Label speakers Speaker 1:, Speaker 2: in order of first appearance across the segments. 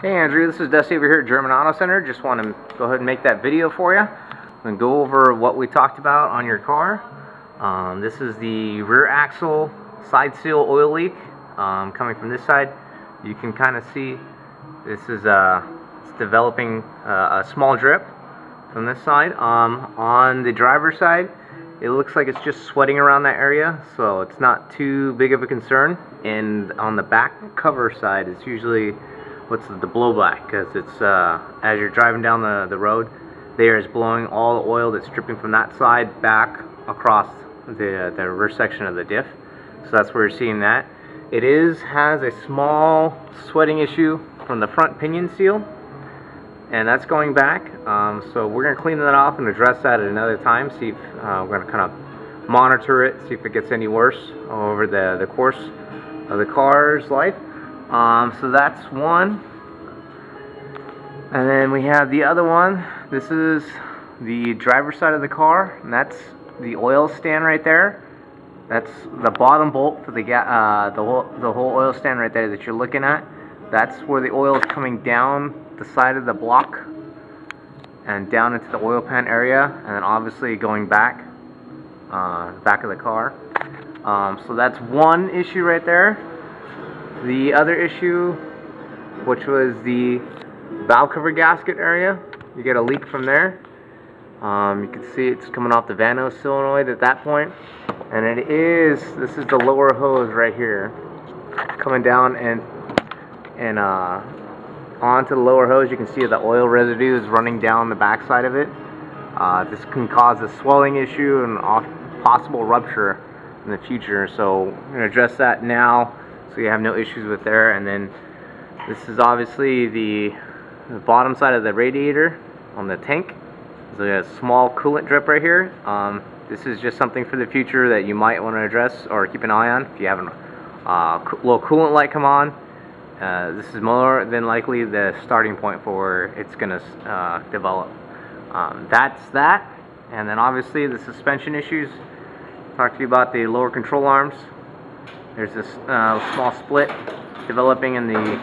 Speaker 1: Hey Andrew, this is Dusty over here at German Auto Center. Just want to go ahead and make that video for you and go over what we talked about on your car. Um, this is the rear axle side seal oil leak um, coming from this side. You can kind of see this is uh, it's developing uh, a small drip from this side. Um, on the driver's side, it looks like it's just sweating around that area, so it's not too big of a concern. And on the back cover side, it's usually what's the, blowback because it's uh, as you're driving down the, the road there is blowing all the oil that's dripping from that side back across the, the rear section of the diff. So that's where you're seeing that. It is has a small sweating issue from the front pinion seal and that's going back. Um, so we're to clean that off and address that at another time see if uh, we're to kind of monitor it see if it gets any worse over the, the course of the car's life um, so that's one. And then we have the other one. This is the driver's side of the car, and that's the oil stand right there. That's the bottom bolt for the uh, the whole the whole oil stand right there that you're looking at. That's where the oil is coming down the side of the block and down into the oil pan area, and then obviously going back, uh, back of the car. Um, so that's one issue right there. The other issue, which was the valve cover gasket area, you get a leak from there. Um, you can see it's coming off the Vanos solenoid at that point. And it is, this is the lower hose right here, coming down and and uh, onto the lower hose. You can see the oil residue is running down the backside of it. Uh, this can cause a swelling issue and possible rupture in the future. So we're to address that now so you have no issues with there and then this is obviously the, the bottom side of the radiator on the tank. So there's a small coolant drip right here. Um, this is just something for the future that you might want to address or keep an eye on if you have a uh, little coolant light come on. Uh, this is more than likely the starting point for it's going to uh, develop. Um, that's that. And then obviously the suspension issues. Talk to you about the lower control arms there's this uh, small split developing in the,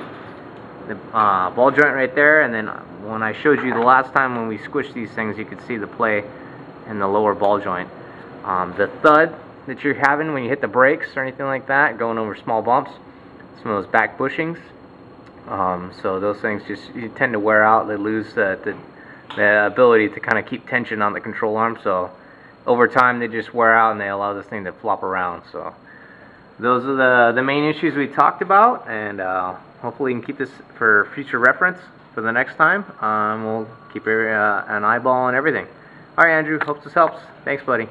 Speaker 1: the uh, ball joint right there, and then when I showed you the last time when we squished these things, you could see the play in the lower ball joint. Um, the thud that you're having when you hit the brakes or anything like that, going over small bumps, some of those back bushings. Um, so those things just you tend to wear out. They lose the, the, the ability to kind of keep tension on the control arm. So over time they just wear out and they allow this thing to flop around. So those are the, the main issues we talked about, and uh, hopefully we can keep this for future reference for the next time. Um, we'll keep uh, an eyeball on everything. All right, Andrew, hope this helps. Thanks, buddy.